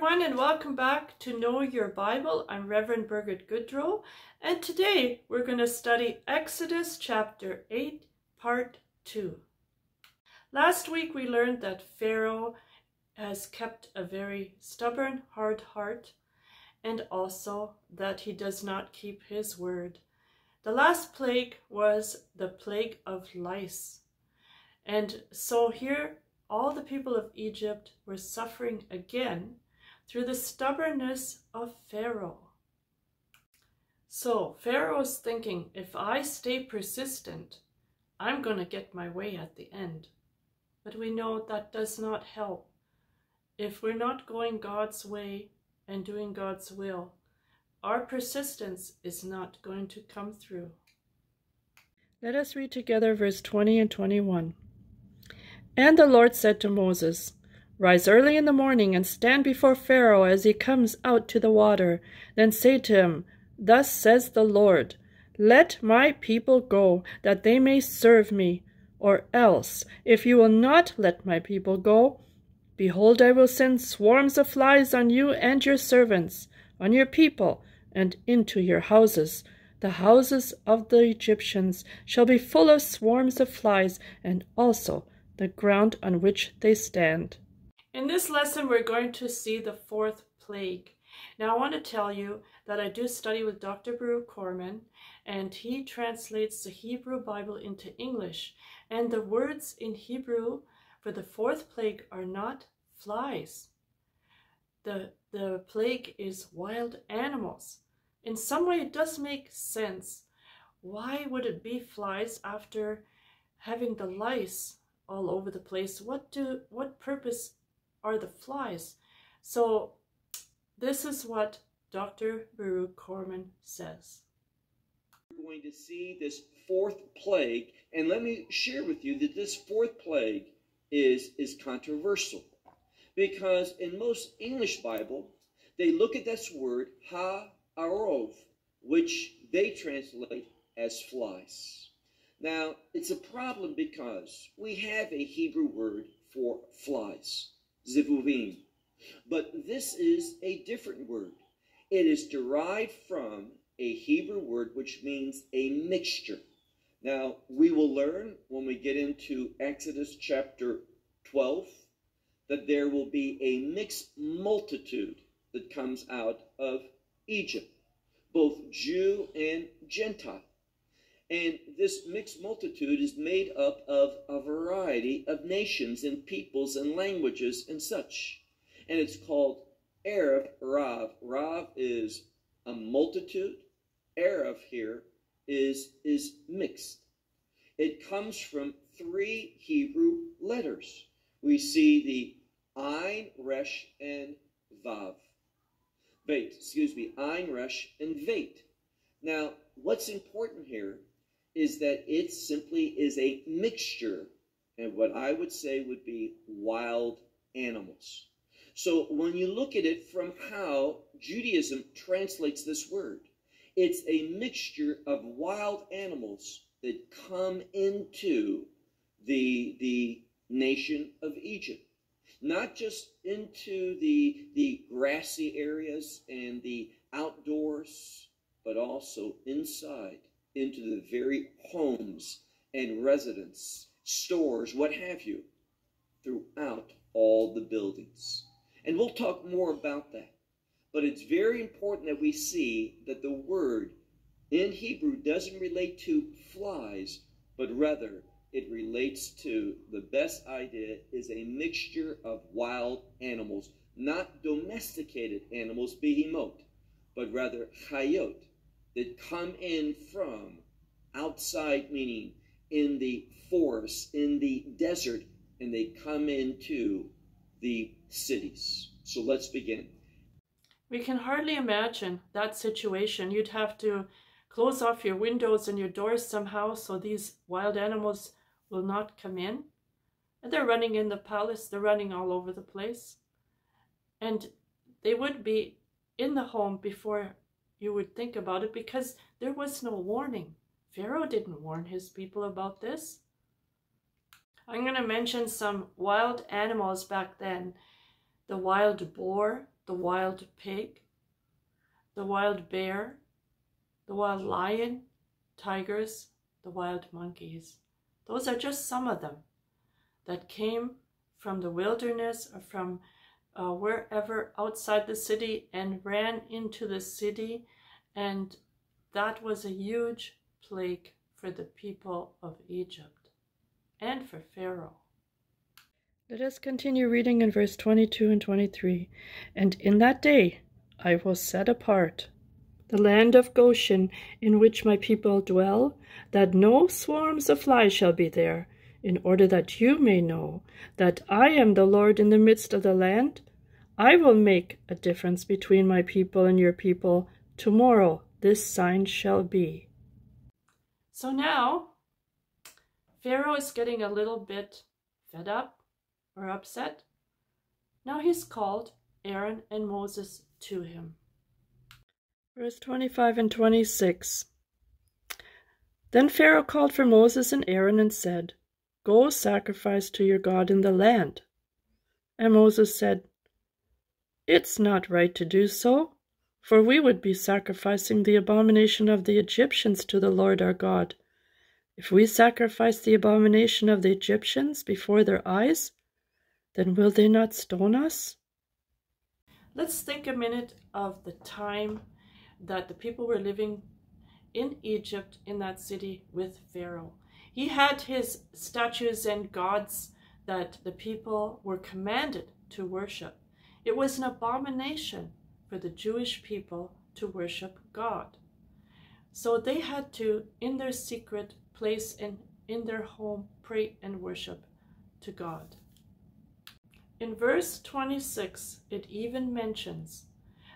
everyone, and welcome back to Know Your Bible. I'm Reverend Birgit Gaudreau, and today we're going to study Exodus chapter 8, part 2. Last week we learned that Pharaoh has kept a very stubborn, hard heart, and also that he does not keep his word. The last plague was the plague of lice. And so here all the people of Egypt were suffering again through the stubbornness of Pharaoh. So Pharaoh's thinking, if I stay persistent, I'm going to get my way at the end. But we know that does not help. If we're not going God's way and doing God's will, our persistence is not going to come through. Let us read together verse 20 and 21. And the Lord said to Moses, Rise early in the morning and stand before Pharaoh as he comes out to the water. Then say to him, Thus says the Lord, Let my people go, that they may serve me. Or else, if you will not let my people go, behold, I will send swarms of flies on you and your servants, on your people, and into your houses. The houses of the Egyptians shall be full of swarms of flies, and also the ground on which they stand. In this lesson, we're going to see the fourth plague. Now, I want to tell you that I do study with Dr. Baruch Korman, and he translates the Hebrew Bible into English. And the words in Hebrew for the fourth plague are not flies. The, the plague is wild animals. In some way, it does make sense. Why would it be flies after having the lice all over the place. What do what purpose are the flies? So this is what Dr. Baruch Korman says. We're going to see this fourth plague, and let me share with you that this fourth plague is, is controversial. Because in most English Bible, they look at this word ha-arov, which they translate as flies. Now, it's a problem because we have a Hebrew word for flies, zivuvim. But this is a different word. It is derived from a Hebrew word which means a mixture. Now, we will learn when we get into Exodus chapter 12 that there will be a mixed multitude that comes out of Egypt, both Jew and Gentile. And this mixed multitude is made up of a variety of nations and peoples and languages and such. And it's called Erev Rav. Rav is a multitude. Erev here is, is mixed. It comes from three Hebrew letters. We see the Ein, Resh, and Vav. Veit, excuse me, Ein, Resh, and Veit. Now, what's important here is that it simply is a mixture and what I would say would be wild animals. So when you look at it from how Judaism translates this word, it's a mixture of wild animals that come into the, the nation of Egypt. Not just into the, the grassy areas and the outdoors, but also inside into the very homes and residence, stores, what have you, throughout all the buildings. And we'll talk more about that. But it's very important that we see that the word in Hebrew doesn't relate to flies, but rather it relates to the best idea is a mixture of wild animals, not domesticated animals, behemoth, but rather chayot, that come in from outside, meaning in the forest, in the desert, and they come into the cities. So let's begin. We can hardly imagine that situation. You'd have to close off your windows and your doors somehow so these wild animals will not come in. And they're running in the palace, they're running all over the place. And they would be in the home before you would think about it because there was no warning. Pharaoh didn't warn his people about this. I'm going to mention some wild animals back then. The wild boar, the wild pig, the wild bear, the wild lion, tigers, the wild monkeys. Those are just some of them that came from the wilderness or from uh, wherever outside the city and ran into the city. And that was a huge plague for the people of Egypt and for Pharaoh. Let us continue reading in verse 22 and 23. And in that day I will set apart the land of Goshen in which my people dwell, that no swarms of flies shall be there, in order that you may know that I am the Lord in the midst of the land. I will make a difference between my people and your people. Tomorrow this sign shall be. So now, Pharaoh is getting a little bit fed up or upset. Now he's called Aaron and Moses to him. Verse 25 and 26. Then Pharaoh called for Moses and Aaron and said, Go sacrifice to your God in the land. And Moses said, It's not right to do so, for we would be sacrificing the abomination of the Egyptians to the Lord our God. If we sacrifice the abomination of the Egyptians before their eyes, then will they not stone us? Let's think a minute of the time that the people were living in Egypt in that city with Pharaoh. He had his statues and gods that the people were commanded to worship. It was an abomination for the Jewish people to worship God. So they had to, in their secret place and in their home, pray and worship to God. In verse 26, it even mentions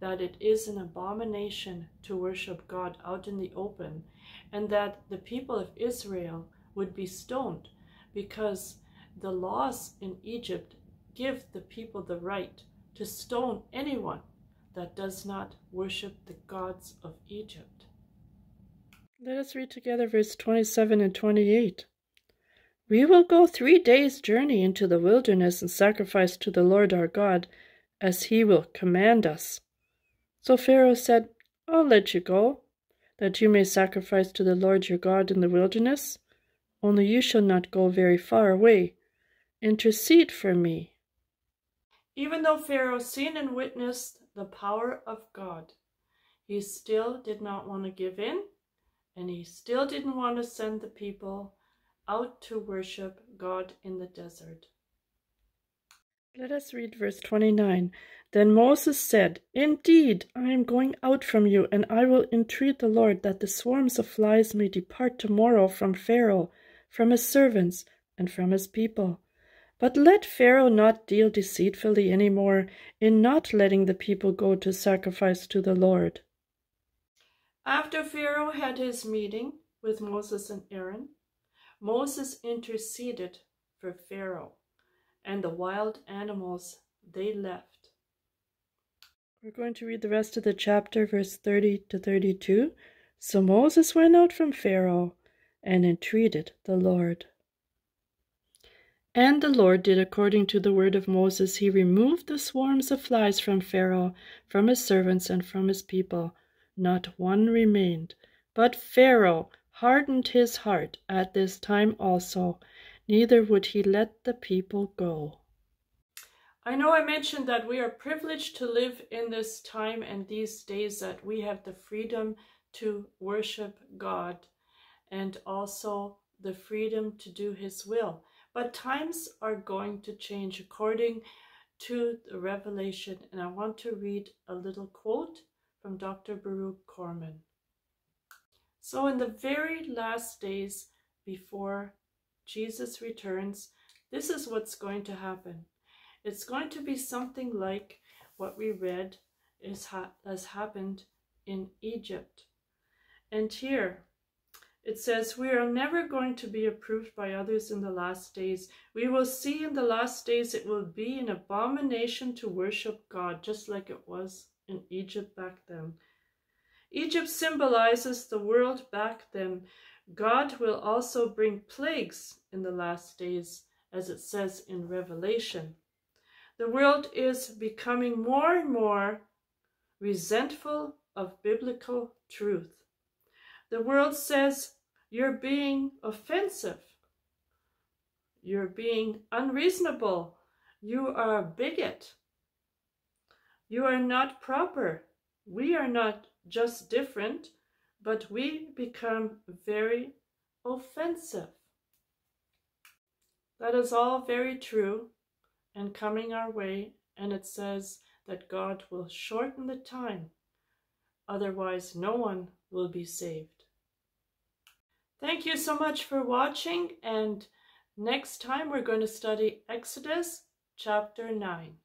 that it is an abomination to worship God out in the open, and that the people of Israel would be stoned because the laws in Egypt give the people the right to stone anyone that does not worship the gods of Egypt. Let us read together verse 27 and 28. We will go three days' journey into the wilderness and sacrifice to the Lord our God, as he will command us. So Pharaoh said, I'll let you go, that you may sacrifice to the Lord your God in the wilderness. Only you shall not go very far away. Intercede for me. Even though Pharaoh seen and witnessed the power of God, he still did not want to give in, and he still didn't want to send the people out to worship God in the desert. Let us read verse 29. Then Moses said, Indeed, I am going out from you, and I will entreat the Lord that the swarms of flies may depart tomorrow from Pharaoh, from his servants, and from his people. But let Pharaoh not deal deceitfully any more in not letting the people go to sacrifice to the Lord. After Pharaoh had his meeting with Moses and Aaron, Moses interceded for Pharaoh and the wild animals they left. We're going to read the rest of the chapter, verse 30 to 32. So Moses went out from Pharaoh and entreated the Lord. And the Lord did according to the word of Moses. He removed the swarms of flies from Pharaoh, from his servants, and from his people. Not one remained. But Pharaoh hardened his heart at this time also, neither would he let the people go. I know I mentioned that we are privileged to live in this time and these days that we have the freedom to worship God and also the freedom to do His will. But times are going to change according to the revelation, and I want to read a little quote from Dr. Baruch Korman. So, in the very last days before Jesus returns, this is what's going to happen. It's going to be something like what we read is ha has happened in Egypt. And here it says, We are never going to be approved by others in the last days. We will see in the last days it will be an abomination to worship God, just like it was in Egypt back then. Egypt symbolizes the world back then, God will also bring plagues in the last days, as it says in Revelation. The world is becoming more and more resentful of biblical truth. The world says you're being offensive. You're being unreasonable. You are a bigot. You are not proper. We are not just different, but we become very offensive. That is all very true and coming our way, and it says that God will shorten the time, otherwise, no one will be saved. Thank you so much for watching, and next time we're going to study Exodus chapter 9.